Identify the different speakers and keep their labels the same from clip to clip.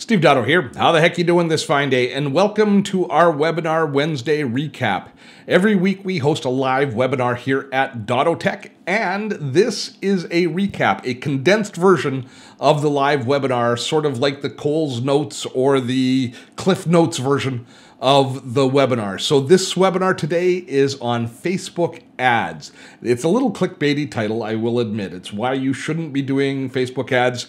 Speaker 1: Steve Dotto here. How the heck you doing this fine day? And welcome to our Webinar Wednesday recap. Every week we host a live webinar here at Dotto Tech, and this is a recap, a condensed version of the live webinar, sort of like the Coles Notes or the Cliff Notes version of the webinar. So this webinar today is on Facebook ads. It's a little clickbaity title, I will admit. It's why you shouldn't be doing Facebook ads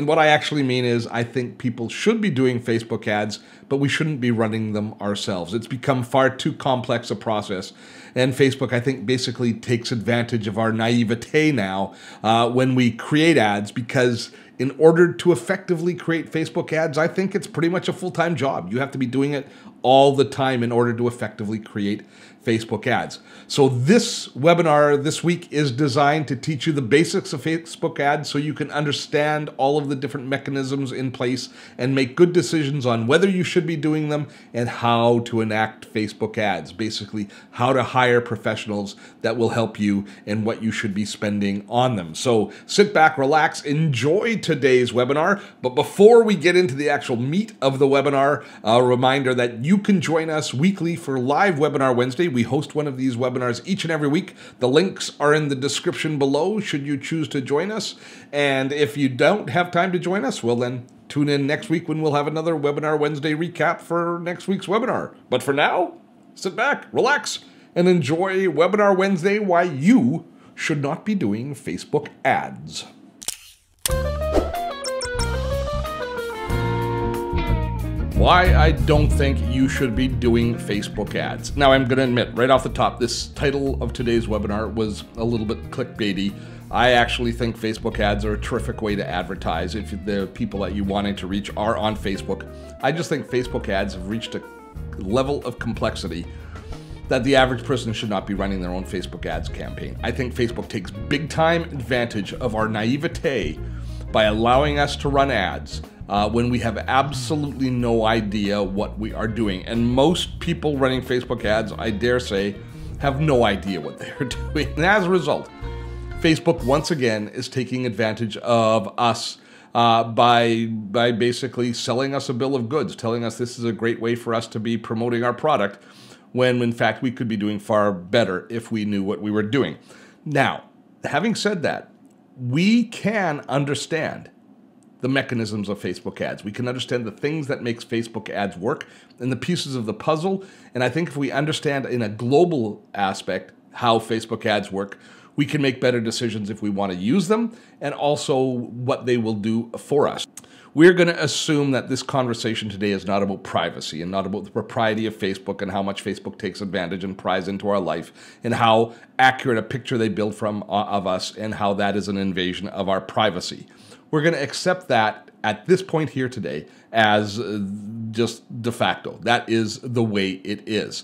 Speaker 1: and what I actually mean is, I think people should be doing Facebook ads, but we shouldn't be running them ourselves. It's become far too complex a process. And Facebook, I think, basically takes advantage of our naivete now uh, when we create ads because in order to effectively create Facebook ads, I think it's pretty much a full time job. You have to be doing it all the time in order to effectively create Facebook ads. So, this webinar this week is designed to teach you the basics of Facebook ads so you can understand all of the different mechanisms in place and make good decisions on whether you should be doing them and how to enact Facebook ads. Basically, how to hire professionals that will help you and what you should be spending on them. So, sit back, relax, enjoy today's webinar. But before we get into the actual meat of the webinar, a reminder that you can join us weekly for live webinar Wednesday we host one of these webinars each and every week. The links are in the description below should you choose to join us. And if you don't have time to join us, well, then tune in next week when we'll have another Webinar Wednesday recap for next week's webinar. But for now, sit back, relax, and enjoy Webinar Wednesday why you should not be doing Facebook ads. Why I don't think you should be doing Facebook ads. Now, I'm going to admit right off the top, this title of today's webinar was a little bit clickbaity. I actually think Facebook ads are a terrific way to advertise if the people that you wanting to reach are on Facebook. I just think Facebook ads have reached a level of complexity that the average person should not be running their own Facebook ads campaign. I think Facebook takes big time advantage of our naivete by allowing us to run ads uh, when we have absolutely no idea what we are doing. And most people running Facebook ads, I dare say, have no idea what they're doing. And as a result, Facebook once again is taking advantage of us uh, by by basically selling us a bill of goods, telling us this is a great way for us to be promoting our product, when in fact we could be doing far better if we knew what we were doing. Now, having said that, we can understand the mechanisms of Facebook ads. We can understand the things that makes Facebook ads work and the pieces of the puzzle. And I think if we understand in a global aspect how Facebook ads work, we can make better decisions if we want to use them and also what they will do for us. We're going to assume that this conversation today is not about privacy and not about the propriety of Facebook and how much Facebook takes advantage and pries into our life and how accurate a picture they build from uh, of us and how that is an invasion of our privacy. We're going to accept that at this point here today as uh, just de facto. That is the way it is.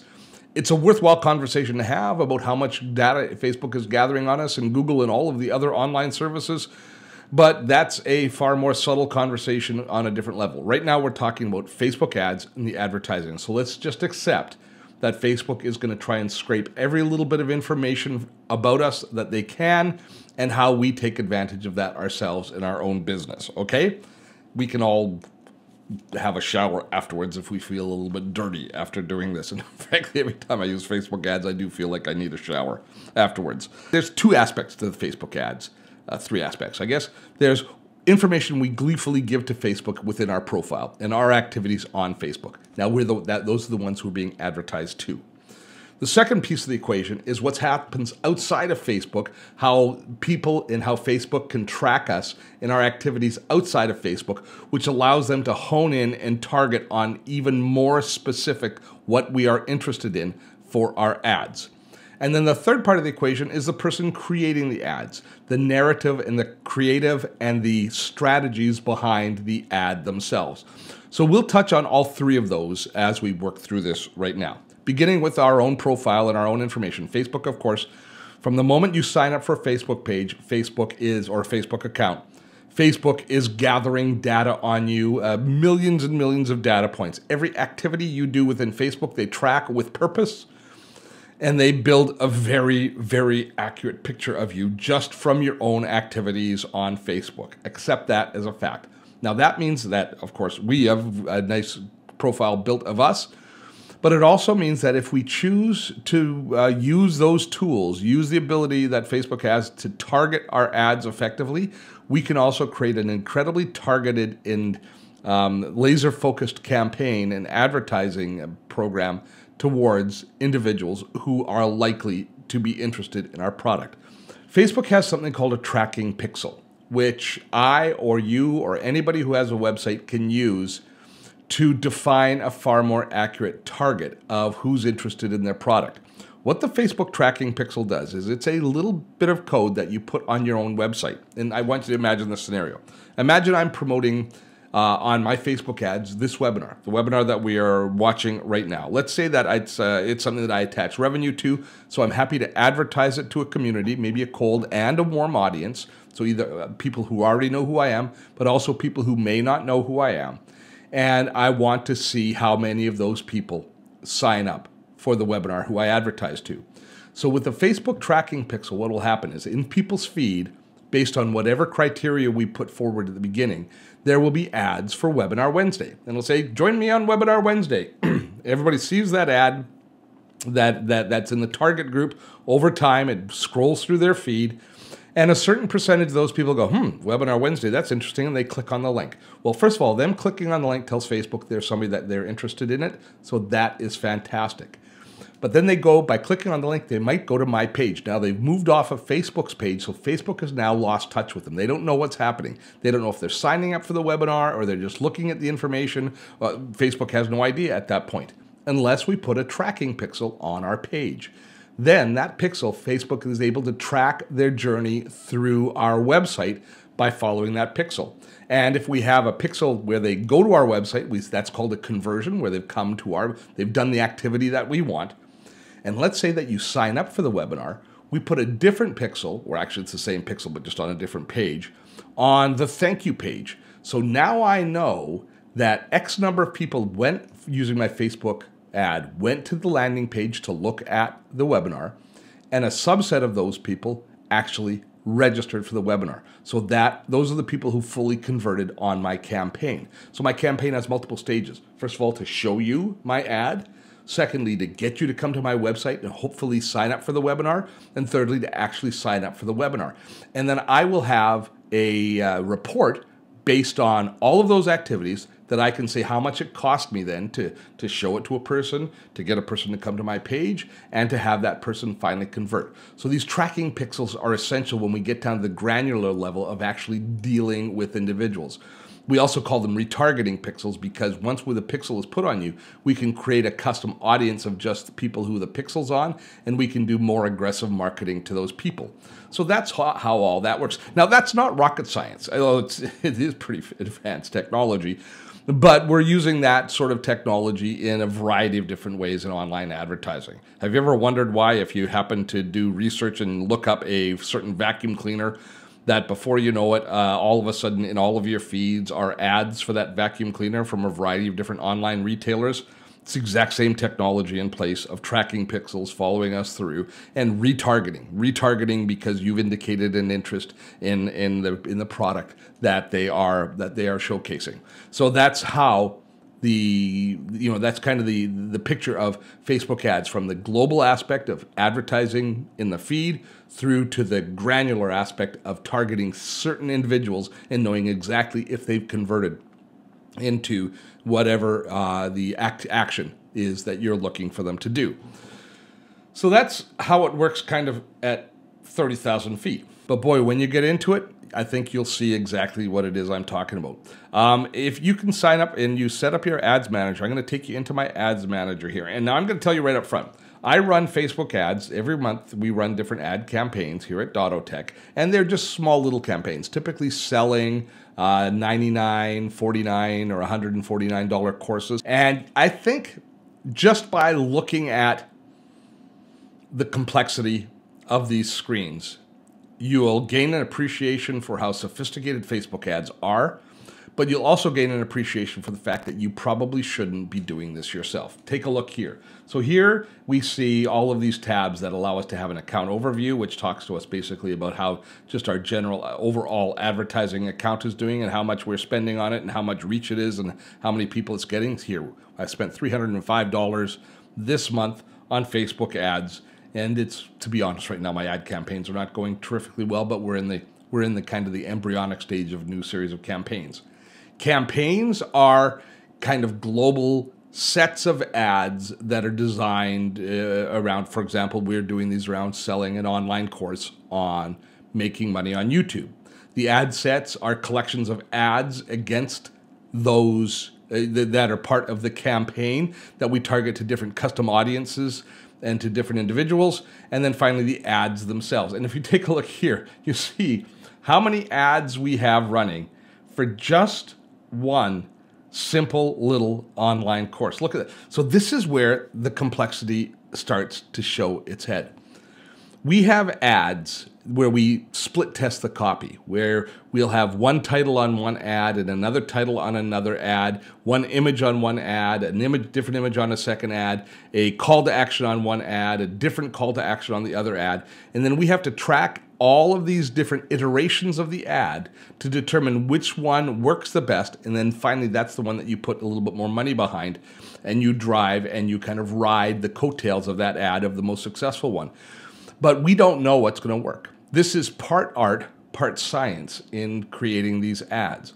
Speaker 1: It's a worthwhile conversation to have about how much data Facebook is gathering on us and Google and all of the other online services. But that's a far more subtle conversation on a different level. Right now, we're talking about Facebook ads and the advertising. So let's just accept that Facebook is going to try and scrape every little bit of information about us that they can and how we take advantage of that ourselves in our own business. Okay? We can all have a shower afterwards if we feel a little bit dirty after doing this. And frankly, every time I use Facebook ads, I do feel like I need a shower afterwards. There's two aspects to the Facebook ads, uh, three aspects, I guess. There's information we gleefully give to Facebook within our profile and our activities on Facebook. Now, we're the, that, those are the ones who are being advertised to. The second piece of the equation is what happens outside of Facebook, how people and how Facebook can track us in our activities outside of Facebook, which allows them to hone in and target on even more specific what we are interested in for our ads. And then the third part of the equation is the person creating the ads, the narrative and the creative and the strategies behind the ad themselves. So we'll touch on all three of those as we work through this right now beginning with our own profile and our own information. Facebook, of course, from the moment you sign up for a Facebook page, Facebook is, or a Facebook account, Facebook is gathering data on you, uh, millions and millions of data points. Every activity you do within Facebook, they track with purpose and they build a very, very accurate picture of you just from your own activities on Facebook. Accept that as a fact. Now, that means that, of course, we have a nice profile built of us, but it also means that if we choose to uh, use those tools, use the ability that Facebook has to target our ads effectively, we can also create an incredibly targeted and um, laser focused campaign and advertising program towards individuals who are likely to be interested in our product. Facebook has something called a tracking pixel, which I or you or anybody who has a website can use to define a far more accurate target of who's interested in their product. What the Facebook tracking pixel does is it's a little bit of code that you put on your own website. And I want you to imagine this scenario. Imagine I'm promoting uh, on my Facebook ads this webinar, the webinar that we are watching right now. Let's say that it's, uh, it's something that I attach revenue to, so I'm happy to advertise it to a community, maybe a cold and a warm audience. So either uh, people who already know who I am, but also people who may not know who I am. And I want to see how many of those people sign up for the webinar who I advertise to. So with the Facebook tracking pixel, what will happen is in people's feed, based on whatever criteria we put forward at the beginning, there will be ads for Webinar Wednesday. And it'll say, join me on Webinar Wednesday. Everybody sees that ad that, that that's in the target group. Over time, it scrolls through their feed. And a certain percentage of those people go, hmm, Webinar Wednesday, that's interesting, and they click on the link. Well, first of all, them clicking on the link tells Facebook there's somebody that they're interested in it. So that is fantastic. But then they go, by clicking on the link, they might go to my page. Now they've moved off of Facebook's page, so Facebook has now lost touch with them. They don't know what's happening. They don't know if they're signing up for the webinar or they're just looking at the information. Uh, Facebook has no idea at that point, unless we put a tracking pixel on our page. Then that pixel, Facebook is able to track their journey through our website by following that pixel. And if we have a pixel where they go to our website, we, that's called a conversion, where they've come to our, they've done the activity that we want. And let's say that you sign up for the webinar, we put a different pixel, or actually it's the same pixel, but just on a different page, on the thank you page. So now I know that X number of people went using my Facebook ad, went to the landing page to look at the webinar, and a subset of those people actually registered for the webinar. So that those are the people who fully converted on my campaign. So my campaign has multiple stages. First of all, to show you my ad, Secondly, to get you to come to my website and hopefully sign up for the webinar. And thirdly, to actually sign up for the webinar. And then I will have a uh, report based on all of those activities that I can say how much it cost me then to, to show it to a person, to get a person to come to my page, and to have that person finally convert. So these tracking pixels are essential when we get down to the granular level of actually dealing with individuals. We also call them retargeting pixels because once the pixel is put on you, we can create a custom audience of just people who the pixel's on, and we can do more aggressive marketing to those people. So that's how, how all that works. Now that's not rocket science, although it's, it is pretty advanced technology. But we're using that sort of technology in a variety of different ways in online advertising. Have you ever wondered why, if you happen to do research and look up a certain vacuum cleaner, that before you know it, uh, all of a sudden in all of your feeds are ads for that vacuum cleaner from a variety of different online retailers. It's the exact same technology in place of tracking pixels, following us through, and retargeting. Retargeting because you've indicated an interest in in the in the product that they are that they are showcasing. So that's how the you know that's kind of the the picture of Facebook ads from the global aspect of advertising in the feed through to the granular aspect of targeting certain individuals and knowing exactly if they've converted into whatever uh, the act action is that you're looking for them to do. So that's how it works kind of at 30,000 feet. But boy, when you get into it, I think you'll see exactly what it is I'm talking about. Um, if you can sign up and you set up your ads manager, I'm going to take you into my ads manager here. And now I'm going to tell you right up front. I run Facebook ads every month. We run different ad campaigns here at Dottotech, and they're just small little campaigns, typically selling uh, 99 49 or $149 courses. And I think just by looking at the complexity of these screens, you'll gain an appreciation for how sophisticated Facebook ads are but you'll also gain an appreciation for the fact that you probably shouldn't be doing this yourself. Take a look here. So here we see all of these tabs that allow us to have an account overview, which talks to us basically about how just our general uh, overall advertising account is doing and how much we're spending on it and how much reach it is and how many people it's getting. Here, I spent $305 this month on Facebook ads. And it's, to be honest, right now my ad campaigns are not going terrifically well, but we're in the we're in the kind of the embryonic stage of a new series of campaigns. Campaigns are kind of global sets of ads that are designed uh, around, for example, we're doing these around selling an online course on making money on YouTube. The ad sets are collections of ads against those uh, that are part of the campaign that we target to different custom audiences and to different individuals. And then finally, the ads themselves. And if you take a look here, you see how many ads we have running for just one simple little online course. Look at that. So this is where the complexity starts to show its head. We have ads where we split test the copy, where we'll have one title on one ad and another title on another ad, one image on one ad, an image, different image on a second ad, a call to action on one ad, a different call to action on the other ad, and then we have to track all of these different iterations of the ad to determine which one works the best. And then finally, that's the one that you put a little bit more money behind and you drive and you kind of ride the coattails of that ad of the most successful one. But we don't know what's going to work. This is part art, part science in creating these ads.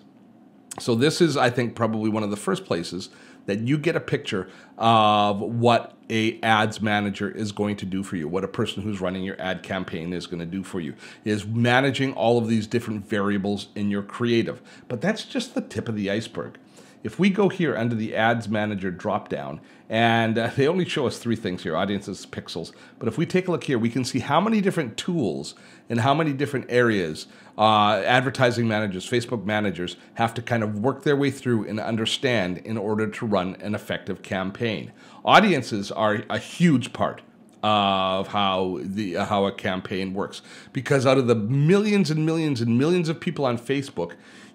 Speaker 1: So, this is, I think, probably one of the first places that you get a picture of what a ads manager is going to do for you, what a person who's running your ad campaign is going to do for you, is managing all of these different variables in your creative. But that's just the tip of the iceberg. If we go here under the Ads Manager dropdown, and uh, they only show us three things here, audiences, pixels. But if we take a look here, we can see how many different tools and how many different areas uh, advertising managers, Facebook managers have to kind of work their way through and understand in order to run an effective campaign. Audiences are a huge part of how the uh, how a campaign works because out of the millions and millions and millions of people on Facebook,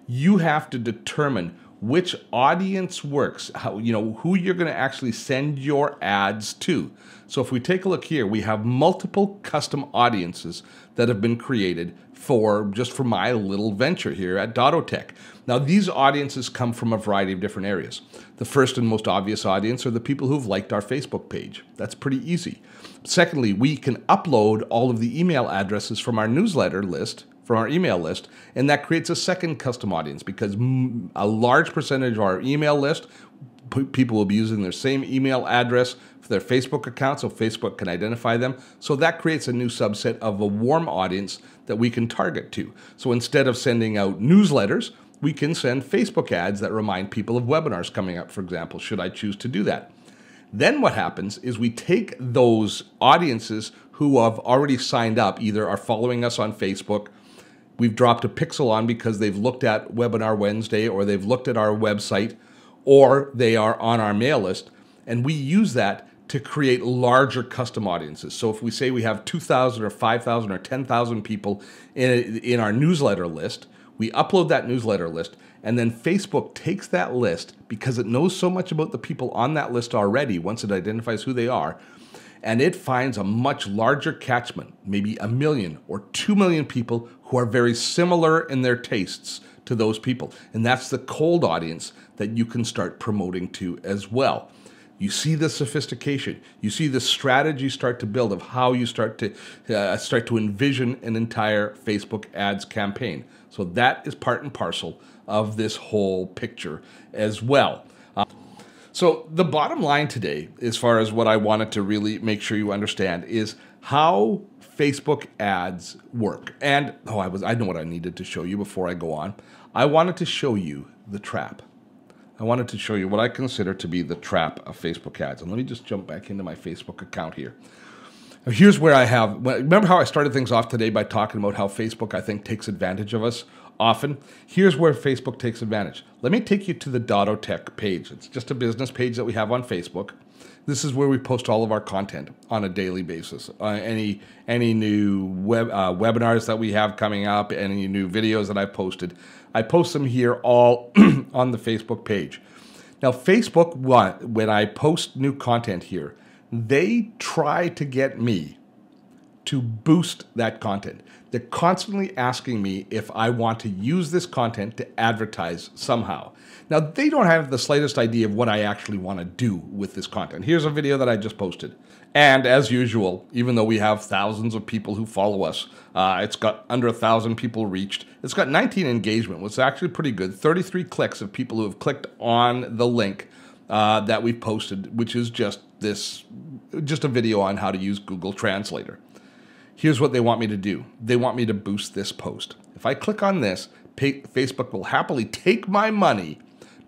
Speaker 1: you have to determine which audience works, how you know who you're going to actually send your ads to. So if we take a look here, we have multiple custom audiences that have been created for just for my little venture here at Dottotech. Now these audiences come from a variety of different areas. The first and most obvious audience are the people who've liked our Facebook page. That's pretty easy. Secondly, we can upload all of the email addresses from our newsletter list from our email list, and that creates a second custom audience because a large percentage of our email list people will be using their same email address for their Facebook account so Facebook can identify them. So that creates a new subset of a warm audience that we can target to. So instead of sending out newsletters, we can send Facebook ads that remind people of webinars coming up, for example, should I choose to do that. Then what happens is we take those audiences who have already signed up, either are following us on Facebook we've dropped a pixel on because they've looked at Webinar Wednesday or they've looked at our website or they are on our mail list. And we use that to create larger custom audiences. So if we say we have 2,000 or 5,000 or 10,000 people in, in our newsletter list, we upload that newsletter list, and then Facebook takes that list because it knows so much about the people on that list already once it identifies who they are and it finds a much larger catchment, maybe a million or two million people who are very similar in their tastes to those people. And that's the cold audience that you can start promoting to as well. You see the sophistication. You see the strategy start to build of how you start to uh, start to envision an entire Facebook ads campaign. So that is part and parcel of this whole picture as well. So, the bottom line today, as far as what I wanted to really make sure you understand, is how Facebook ads work. And oh, I was I know what I needed to show you before I go on. I wanted to show you the trap. I wanted to show you what I consider to be the trap of Facebook ads. And let me just jump back into my Facebook account here. Here's where I have remember how I started things off today by talking about how Facebook I think takes advantage of us often. Here's where Facebook takes advantage. Let me take you to the Dotto Tech page. It's just a business page that we have on Facebook. This is where we post all of our content on a daily basis. Uh, any any new web uh, webinars that we have coming up, any new videos that I've posted, I post them here all on the Facebook page. Now, Facebook, when I post new content here, they try to get me to boost that content. They're constantly asking me if I want to use this content to advertise somehow. Now, they don't have the slightest idea of what I actually want to do with this content. Here's a video that I just posted. And as usual, even though we have thousands of people who follow us, uh, it's got under a thousand people reached. It's got 19 engagement, which is actually pretty good. 33 clicks of people who have clicked on the link uh, that we've posted, which is just this, just a video on how to use Google Translator. Here's what they want me to do. They want me to boost this post. If I click on this, Facebook will happily take my money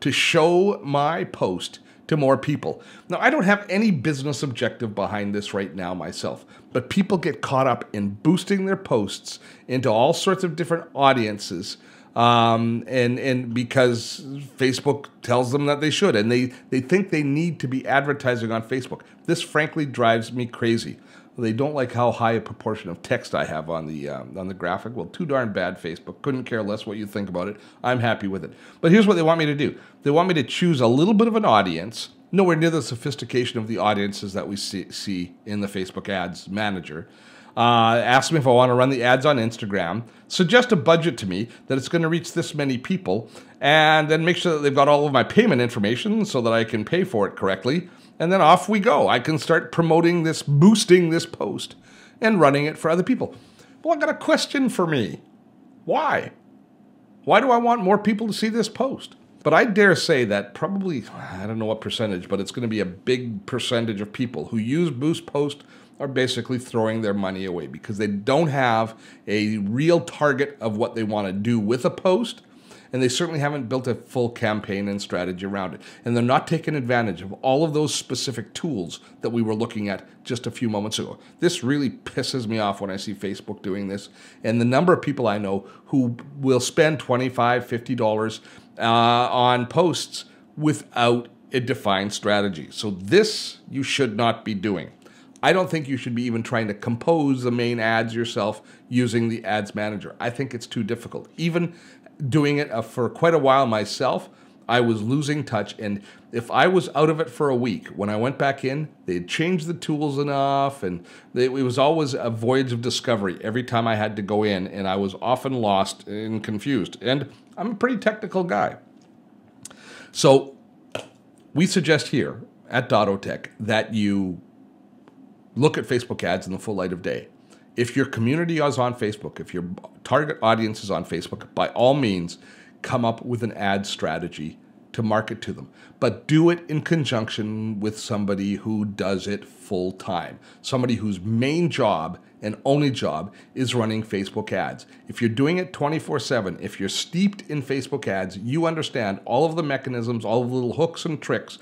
Speaker 1: to show my post to more people. Now, I don't have any business objective behind this right now myself, but people get caught up in boosting their posts into all sorts of different audiences. Um, and and because Facebook tells them that they should, and they they think they need to be advertising on Facebook. This frankly drives me crazy. They don't like how high a proportion of text I have on the um, on the graphic. Well, too darn bad, Facebook. Couldn't care less what you think about it. I'm happy with it. But here's what they want me to do. They want me to choose a little bit of an audience, nowhere near the sophistication of the audiences that we see, see in the Facebook Ads Manager. Uh, ask me if I want to run the ads on Instagram. Suggest a budget to me that it's going to reach this many people, and then make sure that they've got all of my payment information so that I can pay for it correctly and then off we go. I can start promoting this, boosting this post, and running it for other people. Well, I got a question for me. Why? Why do I want more people to see this post? But I dare say that probably, I don't know what percentage, but it's going to be a big percentage of people who use Boost Post are basically throwing their money away because they don't have a real target of what they want to do with a post and they certainly haven't built a full campaign and strategy around it. And they're not taking advantage of all of those specific tools that we were looking at just a few moments ago. This really pisses me off when I see Facebook doing this. And the number of people I know who will spend $25, $50 uh, on posts without a defined strategy. So this you should not be doing. I don't think you should be even trying to compose the main ads yourself using the ads manager. I think it's too difficult. Even doing it uh, for quite a while myself, I was losing touch. And if I was out of it for a week, when I went back in, they'd changed the tools enough, and they, it was always a voyage of discovery every time I had to go in, and I was often lost and confused. And I'm a pretty technical guy. So we suggest here at Dottotech that you look at Facebook ads in the full light of day if your community is on Facebook, if your target audience is on Facebook, by all means, come up with an ad strategy to market to them. But do it in conjunction with somebody who does it full time, somebody whose main job and only job is running Facebook ads. If you're doing it 24 7, if you're steeped in Facebook ads, you understand all of the mechanisms, all of the little hooks and tricks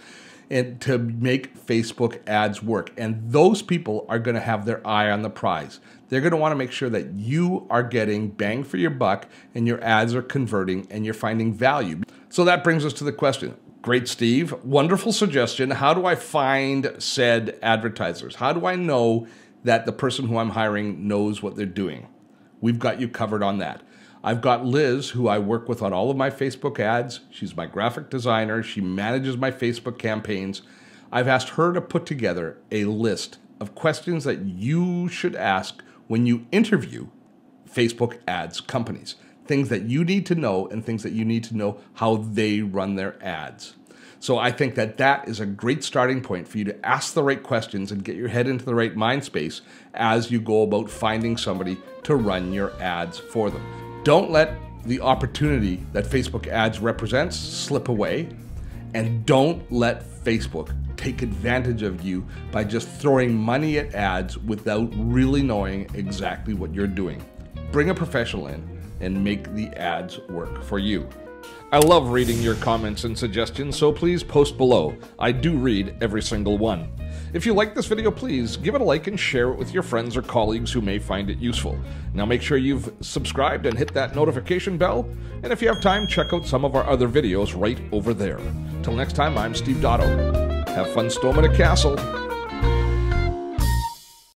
Speaker 1: and to make Facebook ads work. And those people are going to have their eye on the prize. They're going to want to make sure that you are getting bang for your buck and your ads are converting and you're finding value. So that brings us to the question. Great, Steve. Wonderful suggestion. How do I find said advertisers? How do I know that the person who I'm hiring knows what they're doing? We've got you covered on that. I've got Liz, who I work with on all of my Facebook ads. She's my graphic designer. She manages my Facebook campaigns. I've asked her to put together a list of questions that you should ask when you interview Facebook ads companies. Things that you need to know and things that you need to know how they run their ads. So I think that that is a great starting point for you to ask the right questions and get your head into the right mind space as you go about finding somebody to run your ads for them. Don't let the opportunity that Facebook ads represents slip away. And don't let Facebook take advantage of you by just throwing money at ads without really knowing exactly what you're doing. Bring a professional in and make the ads work for you. I love reading your comments and suggestions, so please post below. I do read every single one. If you like this video, please give it a like and share it with your friends or colleagues who may find it useful. Now make sure you've subscribed and hit that notification bell, and if you have time, check out some of our other videos right over there. Till next time, I'm Steve Dotto. Have fun storming a castle